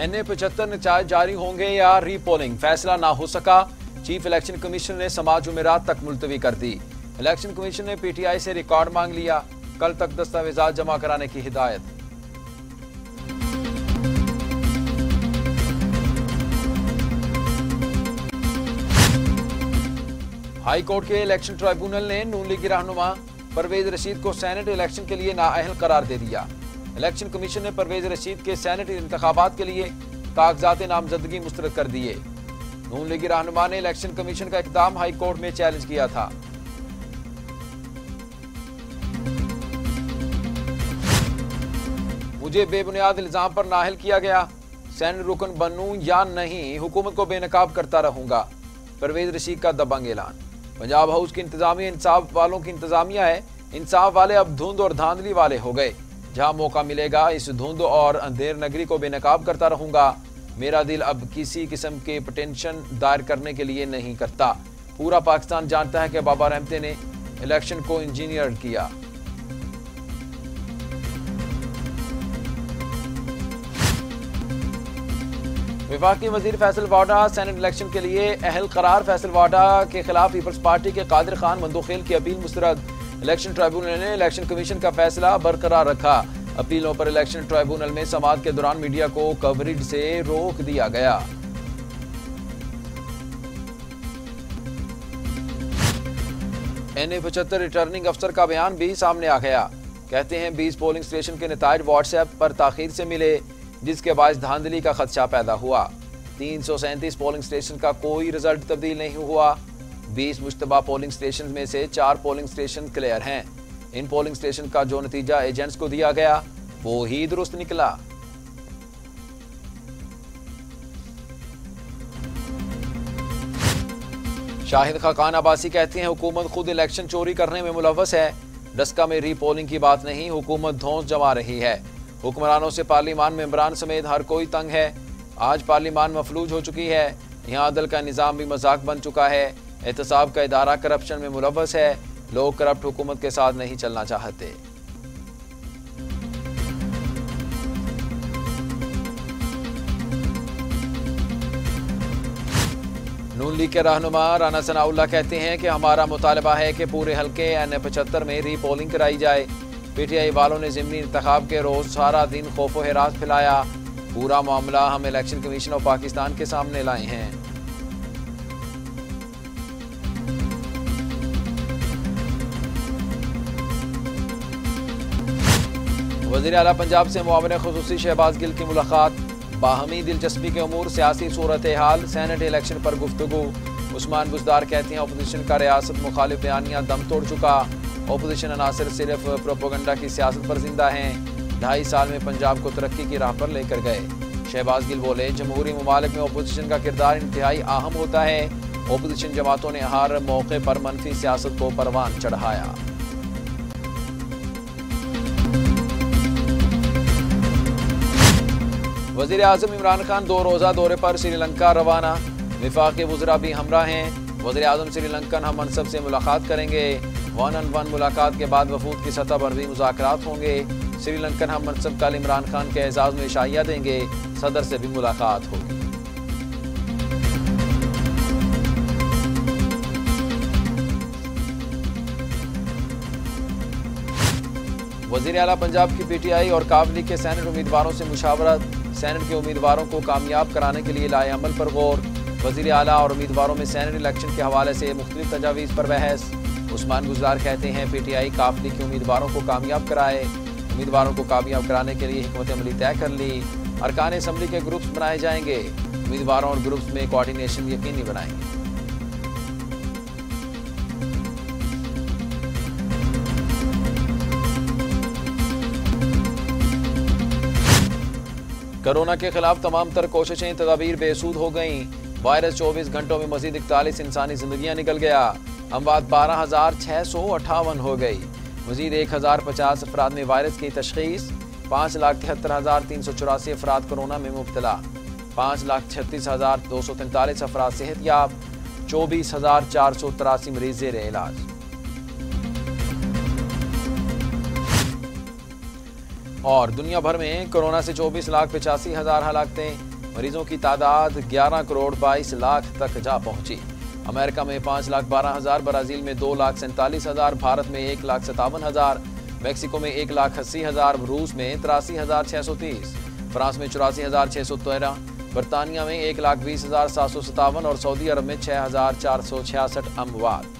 N A पचहत्तर नतज जारी होंगे या रीपोलिंग? फैसला ना हो सका। चीफ इलेक्शन कमीशन ने समाज जुमेरात तक मुलतवी कर दी। इलेक्शन कमीशन ने पीटीआई से रिकॉर्ड मांग लिया। कल तक दस्तावेजात जमा कराने की हिदायत। हाई कोर्ट के इलेक्शन ट्राइब्यूनल ने नून लीग रहनुमा परवेज रशीद को सैनेट इलेक्शन के लिए नाअहल करार दे दिया। इलेक्शन कमीशन ने परवेज रशीद के सैनेट इंतबात के लिए कागजात नामजदगी मुस्तरद कर दिए। नून लीगी रहनुमा ने इलेक्शन कमीशन का इकदाम हाई कोर्ट में चैलेंज किया था। मुझे बेबुनियाद इल्ज़ाम पर नाहल किया गया सैन रुकन बनूं या नहीं, हुकूमत को बेनकाब करता रहूँगा। परवेज रशीद का दबंग ऐलान। पंजाब हाउस की इंतजामिया इंसाफ वालों की इंतजामिया है। इंसाफ वाले अब धुंध और धांधली वाले हो गए। जहाँ मौका मिलेगा, इस धुंध और अंधेर नगरी को बेनकाब करता रहूँगा। मेरा दिल अब किसी किस्म के पटेंशन दायर करने के लिए नहीं करता। पूरा पाकिस्तान जानता है कि बाबा रहमते ने इलेक्शन को इंजीनियर किया। विफाकी वज़ीर फैसल वाडा सैनेट इलेक्शन के लिए अहल करार फैसल वाडा के खिलाफ पीपल्स पार्टी के कादिर खान मंदोखेल की अपील मुस्तरद। इलेक्शन ट्राइब्यूनल ने इलेक्शन कमीशन का फैसला बरकरार रखा। अपीलों पर इलेक्शन ट्राइब्यूनल में समाज के दौरान मीडिया को कवरेज से रोक दिया गया। एन ए पचहत्तर रिटर्निंग अफसर का बयान भी सामने आ गया। कहते हैं, बीस पोलिंग स्टेशन के नतज व्हाट्सएप पर ताखिर से मिले, जिसके बाद धांधली का खदशा पैदा हुआ। तीन सौ सैंतीस पोलिंग स्टेशन का कोई रिज़ल्ट तब्दील नहीं हुआ। बीस मुशतबा पोलिंग स्टेशन में से चार पोलिंग स्टेशन क्लियर हैं। इन पोलिंग स्टेशन का जो नतीजा एजेंट्स को दिया गया, वो ही दुरुस्त निकला। शाहिद खाकान अबासी कहते हैं, हुकूमत खुद इलेक्शन चोरी करने में मुलवस है। डस्का में रीपोलिंग की बात नहीं, हुकूमत धौंस जमा रही है। हुक्मरानों से पार्लिमान मेम्बरान समेत हर कोई तंग है। आज पार्लिमान मफलूज हो चुकी है। यहाँ अदल का निज़ाम भी मज़ाक बन चुका है। एहतसाब का इदारा करप्शन में मुलवस है। लोग करप्ट हुकूमत के साथ नहीं चलना चाहते। नून लीग के रहनुमा राना सनाउल्ला कहते हैं कि हमारा मुतालबा है कि पूरे हल्के एन पचहत्तर में री पोलिंग कराई जाए। पीटीआई वालों ने जिमनी इंतखाब के रोज सारा दिन खौफ हिरास फैलाया। पूरा मामला हम इलेक्शन कमीशन ऑफ़ पाकिस्तान के सामने लाए हैं। वज़ीर अला पंजाब से मुआवन खसूसी शहबाज गिल की मुलाकात। बाहमी दिलचस्पी के अमूर सियासी सूरत हाल सैनेट इलेक्शन पर गुफ्तु उस्मान बुजदार कहते हैं अपोजिशन का रियासत मुखालिफ बयानियाँ दम तोड़ चुका। अपोजिशन अनासर सिर्फ़ प्रोपोगंडा की सियासत पर ज़िंदा हैं। ढाई साल में पंजाब को तरक्की की राह पर लेकर गए। शहबाज गिल बोले, जमहूरी ममालिक में अपोजिशन का किरदार इंतहाई अहम होता है। अपोजिशन जमातों ने हर मौके पर मनफी सियासत को परवान चढ़ाया। वज़ीर आज़म इमरान खान दो रोज़ा दौरे पर श्रीलंका रवाना। विफाक वजरा भी हमरा हैं। वजी अजम श्रीलंकन हम मनसब से मुलाकात करेंगे। वन अन वन मुलाकात के बाद वफूद की सतह पर भी मुजाकर होंगे। श्रीलंकन हम मनसब कल इमरान खान के एजाज में इशाइया देंगे। सदर से भी मुलाकात होगी। वज़ीर अला पंजाब की पीटीआई और काबली के सैनट उम्मीदवारों से मुशावरत सैनट के उम्मीदवारों को कामयाब कराने के लिए लाए अमल पर गौर। वज़ीर अला और उम्मीदवारों में सैनट इलेक्शन के हवाले से मुख्तलिफ़ तजावीज़ पर बहस। उस्मान गुजार कहते हैं पीटीआई काफली के उम्मीदवारों को कामयाब कराए। उम्मीदवारों को कामयाब कराने के लिए हमत अमली तय कर ली। अरकान असम्बली के ग्रुप्स बनाए जाएँगे। उम्मीदवारों और ग्रुप्स में कोऑर्डिनेशन यकीनी बनाएँगे। कोरोना के खिलाफ तमाम तर कोशिशें तदाबीर बेसूद हो गई। वायरस 24 घंटों में मजीद इकतालीस इंसानी जिंदगियाँ निकल गया। अमवात बारह हज़ार छः सौ अठावन हो गई। मजीद एक हज़ार पचास अफराद में वायरस की तशखीस, पाँच लाख तिहत्तर हज़ार तीन सौ चौरासी अफराद कोरोना में मुबतला, पाँच लाख छत्तीस हज़ार दो सौ तैंतालीस अफराद सेहत याब, चौबीस हज़ार चार सौ तिरासी मरीज़ जेर इलाज। और दुनिया भर में कोरोना से चौबीस लाख पचासी हज़ार हलाकतें मरीजों की तादाद 11 करोड़ 22 लाख तक जा पहुँची। अमेरिका में पाँच लाख बारह हज़ार, ब्राज़ील में दो लाख सैंतालीस हज़ार, भारत में एक लाख सतावन हज़ार, मैक्सिको में एक लाख अस्सी हज़ार, रूस में तिरासी हज़ार छह सौ तीस, फ्रांस में चौरासी हज़ार छह सौ तेरह, बरतानिया में एक लाख बीस हज़ार सात सौ सतावन और सऊदी अरब में छह हज़ार चार सौ छियासठ अमवात